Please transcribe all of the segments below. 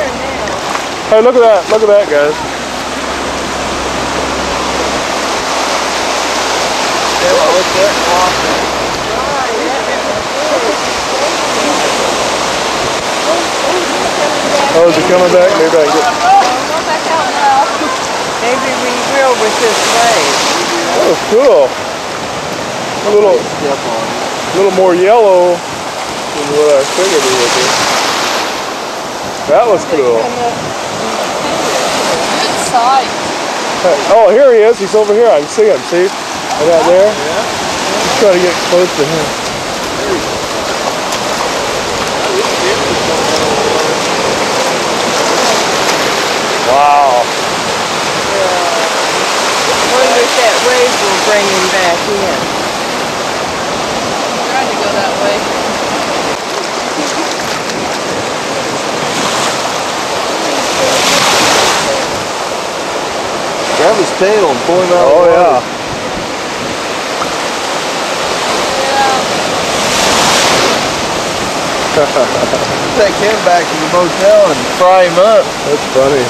Hey, look at that. Look at that, guys. Oh, is it coming back? Maybe I can get... Maybe we will with this blade. That was cool. A little, a little more yellow than what I figured it would be. That was cool. Good sight. Oh, here he is. He's over here. I can see him. See? Right out there. Just try to get close to him. Wow. Yeah. Wonder if that wave will bring him back in. Trying to go that way. Grab his tail and pull him out. Oh, of the yeah. water. Take him back to the motel and fry him up. That's funny.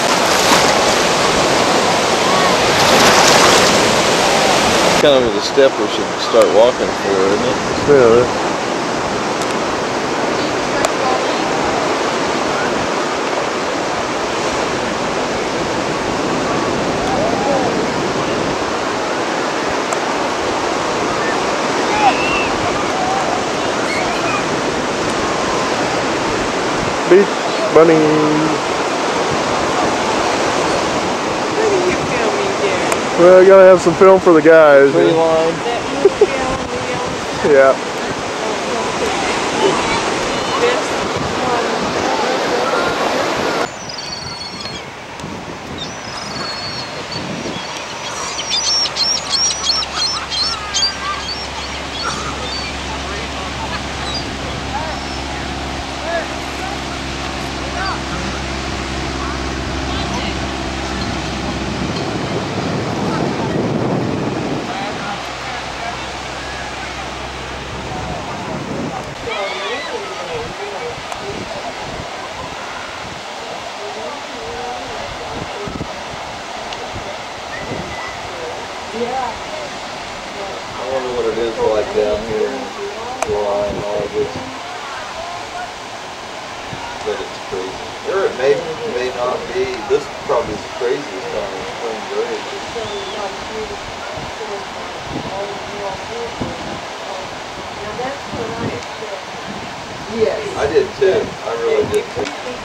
Kind of the step we should start walking for, isn't it? Yeah. Beach bunny. What are you filming, Gary? Well, I gotta have some film for the guys. Tree line. That new film, Yeah. this I wonder what it is like down here in July and August. But it's crazy. Or it may, may not be. This probably is the craziest time in spring break. Yes. I did too. I really did too.